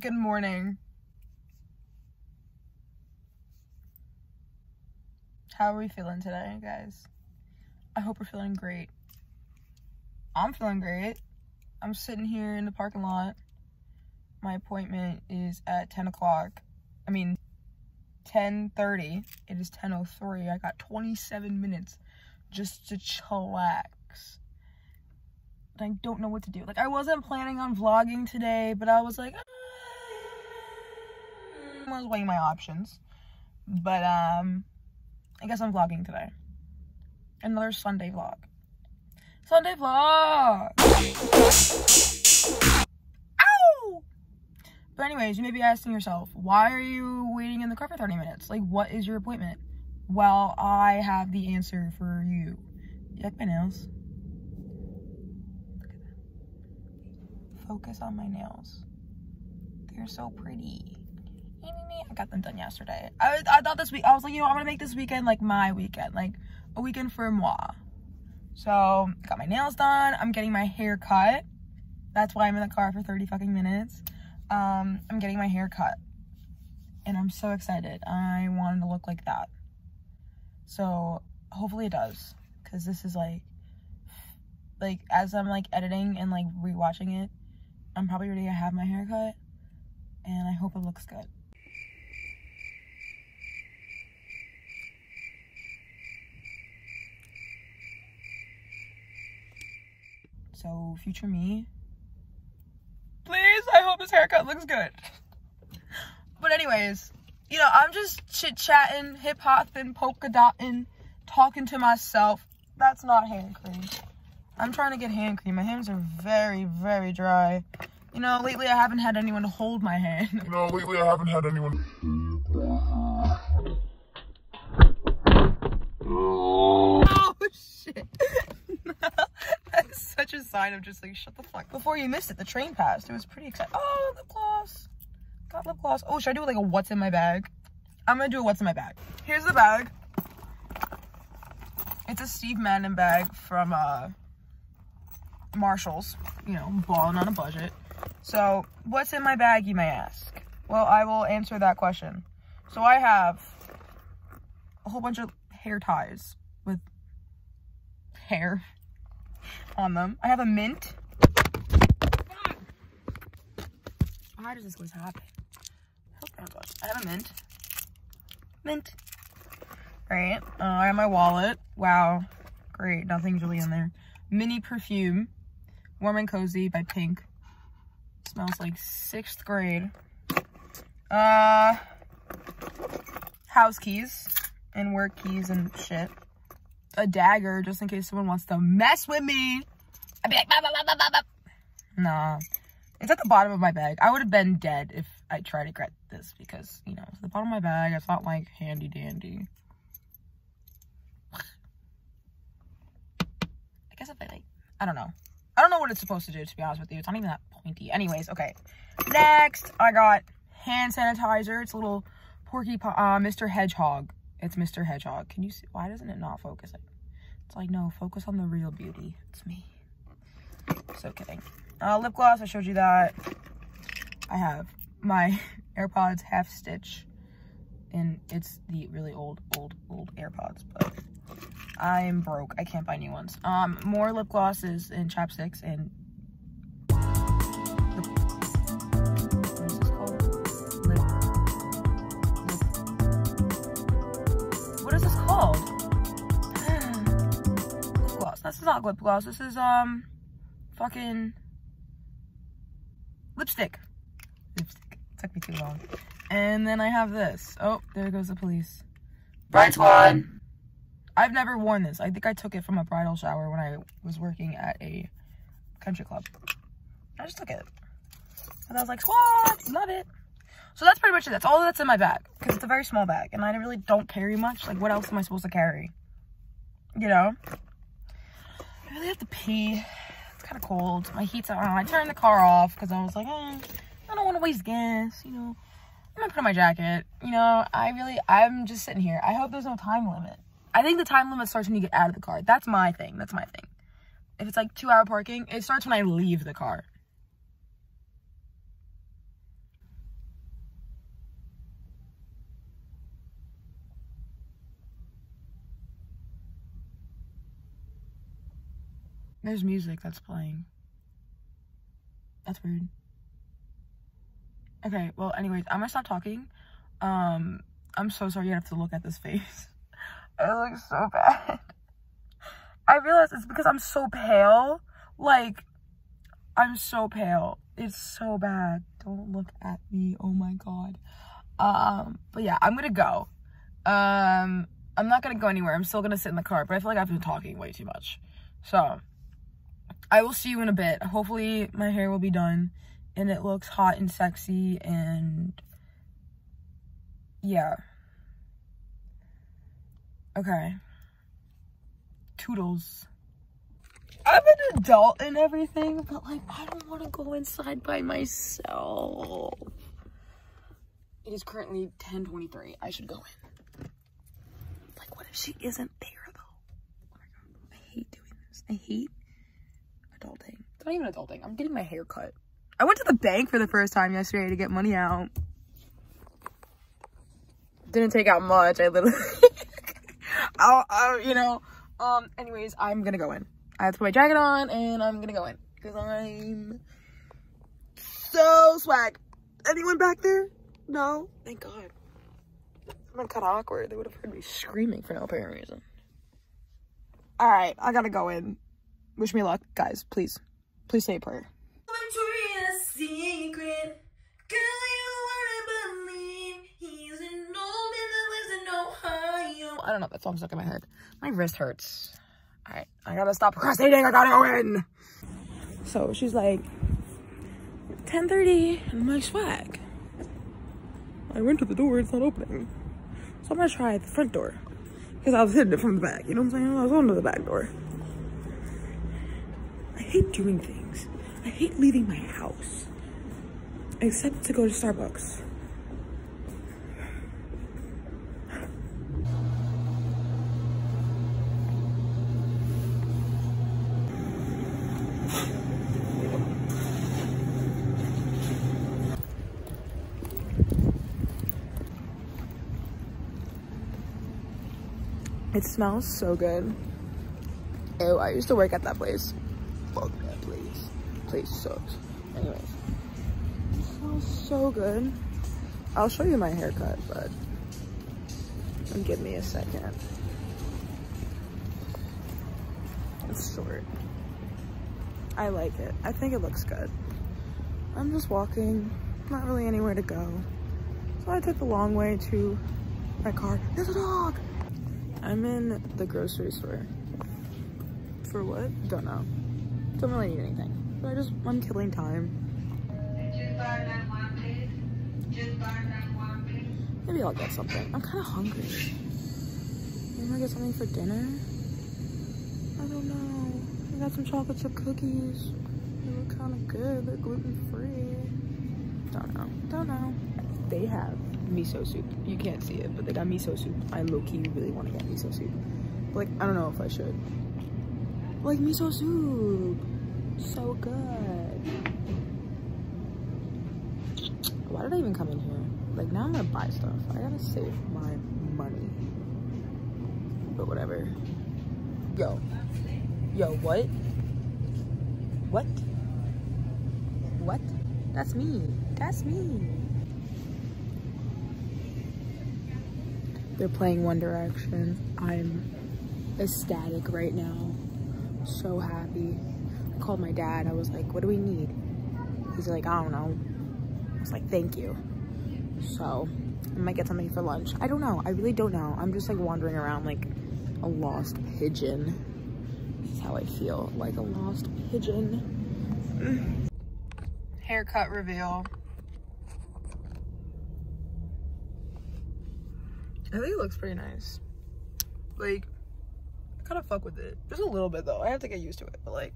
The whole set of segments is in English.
Good morning. How are we feeling today, guys? I hope we're feeling great. I'm feeling great. I'm sitting here in the parking lot. My appointment is at 10 o'clock. I mean, 10.30. It is 10.03. I got 27 minutes just to chillax. I don't know what to do. Like, I wasn't planning on vlogging today, but I was like, ah, I was weighing my options. But, um, I guess I'm vlogging today. Another Sunday vlog. Sunday vlog! Ow! But anyways, you may be asking yourself, why are you waiting in the car for 30 minutes? Like, what is your appointment? Well, I have the answer for you. Like my nails? Look at them. Focus on my nails. They're so pretty. I got them done yesterday. I, I thought this week, I was like, you know, I'm gonna make this weekend like my weekend, like a weekend for moi. So, got my nails done. I'm getting my hair cut. That's why I'm in the car for 30 fucking minutes. Um, I'm getting my hair cut. And I'm so excited. I wanted to look like that. So, hopefully it does. Because this is like, like, as I'm like editing and like rewatching it, I'm probably ready to have my hair cut. And I hope it looks good. So, future me, please, I hope this haircut looks good. But anyways, you know, I'm just chit-chatting, hip-hopping, polka-dotting, talking to myself. That's not hand cream. I'm trying to get hand cream. My hands are very, very dry. You know, lately I haven't had anyone hold my hand. You know, lately I haven't had anyone... oh, shit. That's of just like, shut the fuck. Before you missed it, the train passed. It was pretty exciting. Oh, lip gloss. Got lip gloss. Oh, should I do like a what's in my bag? I'm gonna do a what's in my bag. Here's the bag. It's a Steve Madden bag from uh, Marshalls. You know, balling on a budget. So, what's in my bag, you may ask? Well, I will answer that question. So, I have a whole bunch of hair ties with hair on them. I have a mint. Why does this always happen? Oh. I have a mint. Mint. Right. Uh, I have my wallet. Wow. Great. Nothing's really in there. Mini perfume. Warm and Cozy by Pink. Smells like sixth grade. Uh, house keys and work keys and shit a dagger just in case someone wants to mess with me. I'd be like, bah, bah, bah, nah. It's at the bottom of my bag. I would have been dead if I tried to get this because, you know, it's the bottom of my bag. It's not like handy dandy. I guess if I like, I don't know. I don't know what it's supposed to do, to be honest with you. It's not even that pointy. Anyways, okay. Next, I got hand sanitizer. It's a little Porky, uh, Mr. Hedgehog. It's Mr. Hedgehog. Can you see? Why doesn't it not focus? It's like, no, focus on the real beauty. It's me. So kidding. Uh, lip gloss, I showed you that. I have my AirPods half stitch. And it's the really old, old, old AirPods. But I'm broke. I can't buy new ones. Um, More lip glosses and chapsticks and This is not lip gloss. This is, um, fucking lipstick. Lipstick. It took me too long. And then I have this. Oh, there goes the police. Bride squad. I've never worn this. I think I took it from a bridal shower when I was working at a country club. I just took it. And I was like, squad, love it. So that's pretty much it. That's all that's in my bag. Because it's a very small bag. And I really don't carry much. Like, what else am I supposed to carry? You know? I really have to pee. It's kind of cold. My heat's on. I turned the car off because I was like, eh, I don't want to waste gas, you know. I'm gonna put on my jacket. You know, I really, I'm just sitting here. I hope there's no time limit. I think the time limit starts when you get out of the car. That's my thing. That's my thing. If it's like two hour parking, it starts when I leave the car. There's music that's playing. That's weird. Okay, well, anyways, I'm gonna stop talking. Um, I'm so sorry you have to look at this face. it looks so bad. I realize it's because I'm so pale. Like, I'm so pale. It's so bad. Don't look at me. Oh my god. Um, but yeah, I'm gonna go. Um, I'm not gonna go anywhere. I'm still gonna sit in the car, but I feel like I've been talking way too much. So, I will see you in a bit. Hopefully, my hair will be done and it looks hot and sexy and yeah. Okay. Toodles. I'm an adult and everything, but like I don't want to go inside by myself. It is currently 10:23. I should go in. Like what if she isn't there though? Oh my god. I hate doing this. I hate adulting. It's not even adulting. I'm getting my hair cut. I went to the bank for the first time yesterday to get money out. Didn't take out much. I literally, I, I, you know, um, anyways, I'm gonna go in. I have to put my jacket on and I'm gonna go in because I'm so swag. Anyone back there? No? Thank God. I'm kind of awkward. They would have heard me screaming for no apparent reason. All right, I gotta go in. Wish me luck, guys. Please, please say a prayer. I don't know, that song stuck in my head. My wrist hurts. Alright, I gotta stop procrastinating. I gotta go in. So she's like, 10.30. I'm like, swag. I went to the door, it's not opening. So I'm gonna try the front door. Because I was hitting it from the back, you know what I'm saying? I was going to the back door. Hate doing things. I hate leaving my house. Except to go to Starbucks. It smells so good. Ew, I used to work at that place. Place. Sucks. Anyways. Smells so good. I'll show you my haircut, but give me a second. It's short. I like it. I think it looks good. I'm just walking, not really anywhere to go. So I took the long way to my car. There's a dog! I'm in the grocery store. For what? Don't know. Don't really need anything. But I just, I'm killing time. Maybe I'll get something. I'm kind of hungry. Maybe I'll get something for dinner? I don't know. I got some chocolate chip cookies. They look kind of good. They're gluten-free. Don't know. Don't know. They have miso soup. You can't see it, but they got miso soup. I low-key really want to get miso soup. Like, I don't know if I should. Like, miso soup. So good. Why did I even come in here? Like, now I'm gonna buy stuff. I gotta save my money. But whatever. Yo. Yo, what? What? What? That's me. That's me. They're playing One Direction. I'm ecstatic right now. So happy. I called my dad. I was like, what do we need? He's like, I don't know. I was like, thank you. So I might get something for lunch. I don't know. I really don't know. I'm just like wandering around like a lost pigeon. This is how I feel, like a lost pigeon. Mm. Haircut reveal. I think it looks pretty nice. Like, I kind of fuck with it. Just a little bit though. I have to get used to it, but like,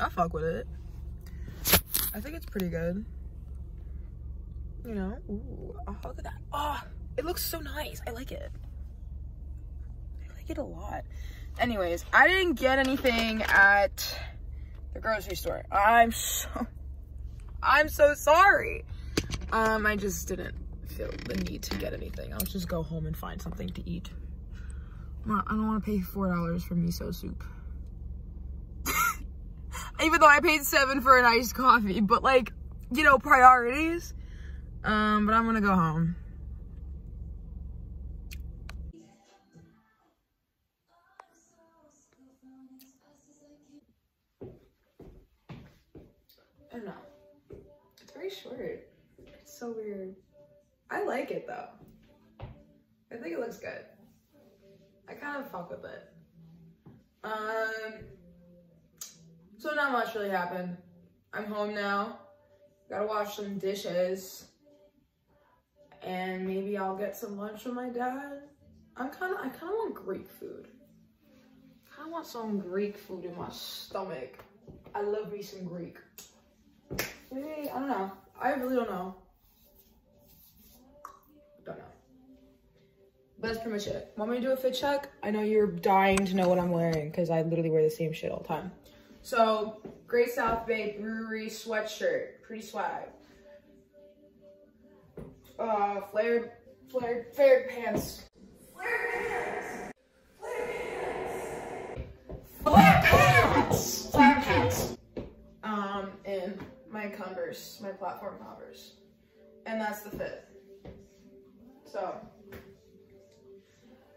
I fuck with it. I think it's pretty good. You know? Ooh, oh, look at that. Oh, it looks so nice. I like it. I like it a lot. Anyways, I didn't get anything at the grocery store. I'm so, I'm so sorry. Um, I just didn't feel the need to get anything. I'll just go home and find something to eat. I don't want to pay $4 for miso soup. Even though I paid seven for an iced coffee, but like, you know, priorities. Um, but I'm gonna go home. I don't know. It's very short. It's so weird. I like it though. I think it looks good. I kind of fuck with it. Um, so not much really happened. I'm home now. Gotta wash some dishes. And maybe I'll get some lunch with my dad. I'm kind of, I kind of want Greek food. I kind of want some Greek food in my stomach. I love me some Greek. Maybe, I don't know. I really don't know. Don't know. But that's pretty much it. Want me to do a fit check? I know you're dying to know what I'm wearing because I literally wear the same shit all the time. So, Great South Bay Brewery sweatshirt. Pretty swag. Uh, flared, flared, flared pants. Flared pants! Flared pants! Flared pants! Um, and my Converse, my platform Converse. And that's the fit. So,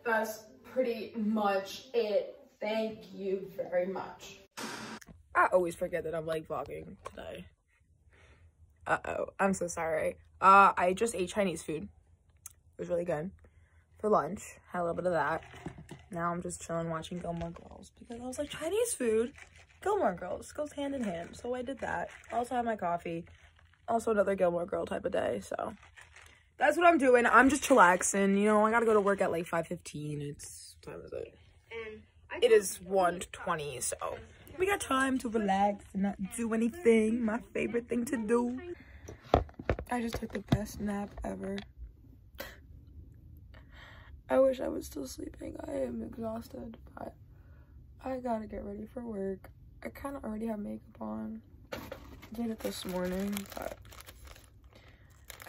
that's pretty much it. Thank you very much. I always forget that I'm like vlogging today. Uh-oh, I'm so sorry. Uh, I just ate Chinese food. It was really good. For lunch, had a little bit of that. Now I'm just chilling watching Gilmore Girls because I was like, Chinese food? Gilmore Girls goes hand in hand. So I did that. Also had my coffee. Also another Gilmore Girl type of day, so that's what I'm doing. I'm just chillaxing. You know, I gotta go to work at like 5.15. It's, time is it? It is 1.20, so we got time to relax and not do anything. My favorite thing to do. I just took the best nap ever. I wish I was still sleeping. I am exhausted, but I gotta get ready for work. I kind of already have makeup on. Did it this morning, but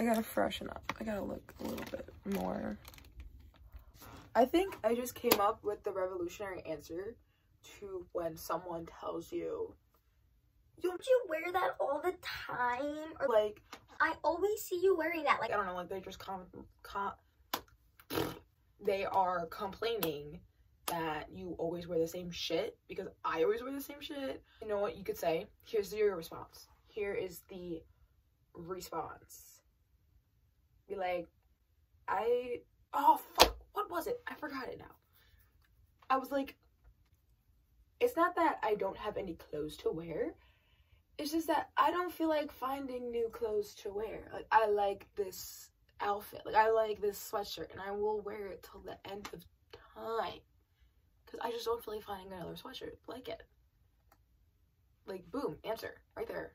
I gotta freshen up. I gotta look a little bit more. I think I just came up with the revolutionary answer to when someone tells you, Don't you wear that all the time? Or like, I always see you wearing that. Like I don't know, like they just com, com they are complaining that you always wear the same shit because I always wear the same shit. You know what you could say? Here's your response. Here is the response. Be like, I oh fuck, what was it? I forgot it now. I was like, it's not that I don't have any clothes to wear. It's just that I don't feel like finding new clothes to wear. Like I like this outfit. Like I like this sweatshirt and I will wear it till the end of time. Cause I just don't feel like finding another sweatshirt like it. Like boom, answer right there.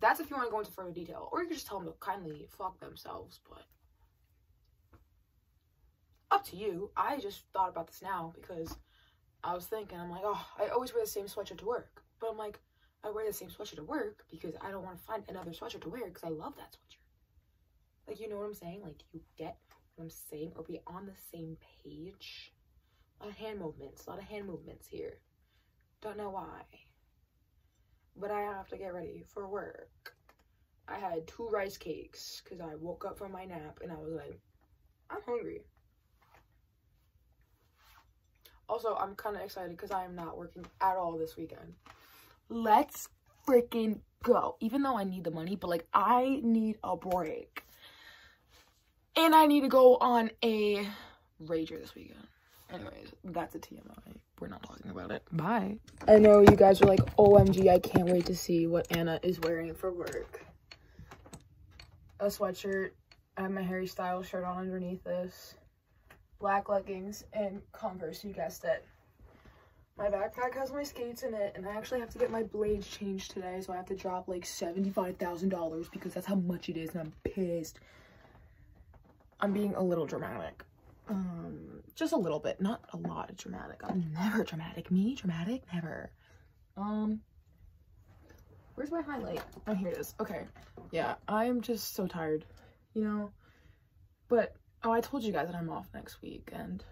That's if you want to go into further detail, or you can just tell them to kindly fuck themselves. But up to you. I just thought about this now because I was thinking, I'm like, oh, I always wear the same sweatshirt to work. But I'm like, I wear the same sweatshirt to work because I don't want to find another sweatshirt to wear because I love that sweatshirt. Like, you know what I'm saying? Like, you get what I'm saying? Or be on the same page? A lot of hand movements. A lot of hand movements here. Don't know why. But I have to get ready for work. I had two rice cakes because I woke up from my nap and I was like, I'm hungry. Also, I'm kind of excited because I am not working at all this weekend. Let's freaking go. Even though I need the money, but like I need a break. And I need to go on a rager this weekend. Anyways, that's a TMI. We're not talking about it. Bye. I know you guys are like, OMG, I can't wait to see what Anna is wearing for work. A sweatshirt. I have my Harry Styles shirt on underneath this black leggings, and Converse, you guessed it. My backpack has my skates in it, and I actually have to get my blades changed today, so I have to drop like $75,000 because that's how much it is, and I'm pissed. I'm being a little dramatic. Um, just a little bit, not a lot of dramatic. I'm never dramatic. Me, dramatic, never. Um, where's my highlight? Oh, here it is. Okay. Yeah, I'm just so tired, you know? But Oh, I told you guys that I'm off next week, and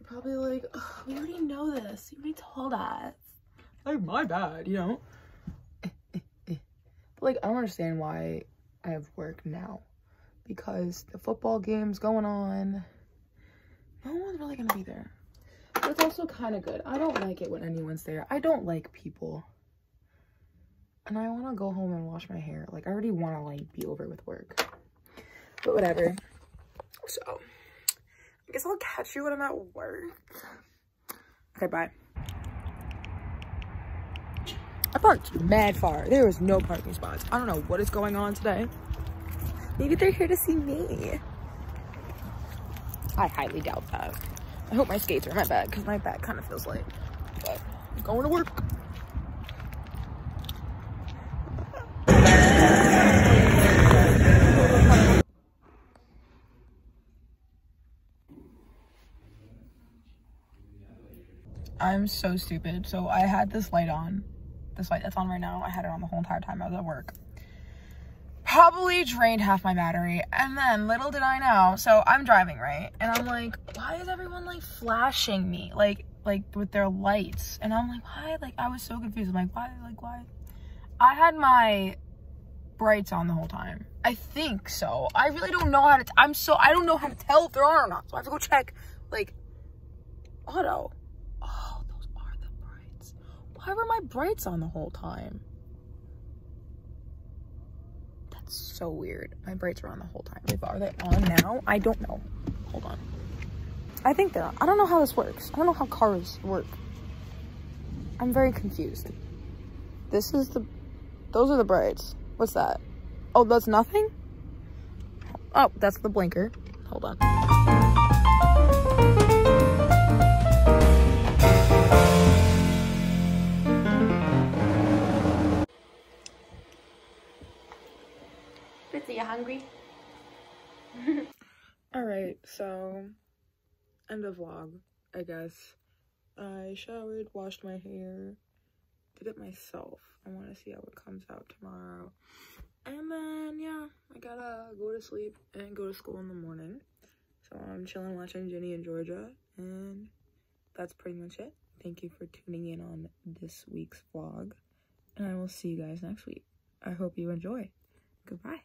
you're probably like, we already know this. You already told us. like my bad, you know. But like I don't understand why I have work now because the football game's going on. No one's really gonna be there. But it's also kind of good. I don't like it when anyone's there. I don't like people. And I want to go home and wash my hair. Like, I already want to, like, be over with work. But whatever. So, I guess I'll catch you when I'm at work. Okay, bye. I parked mad far. There was no parking spots. I don't know what is going on today. Maybe they're here to see me. I highly doubt that. I hope my skates are in my bag because my bag kind of feels light. But I'm going to work. I'm so stupid. So I had this light on. This light that's on right now. I had it on the whole entire time I was at work. Probably drained half my battery. And then little did I know. So I'm driving, right? And I'm like, why is everyone like flashing me? Like like with their lights. And I'm like, why? Like I was so confused. I'm like, why? Like why? I had my brights on the whole time. I think so. I really don't know how to. i am so. I don't know how to tell if they're on or not. So I have to go check. Like auto. Why were my brights on the whole time? That's so weird. My brights were on the whole time. Are they on now? I don't know. Hold on. I think they're on. I don't know how this works. I don't know how cars work. I'm very confused. This is the, those are the brights. What's that? Oh, that's nothing? Oh, that's the blinker. Hold on. You hungry? Alright, so end of vlog, I guess. I showered, washed my hair, did it myself. I want to see how it comes out tomorrow. And then, yeah, I gotta go to sleep and go to school in the morning. So I'm chilling watching Ginny and Georgia, and that's pretty much it. Thank you for tuning in on this week's vlog, and I will see you guys next week. I hope you enjoy. Goodbye.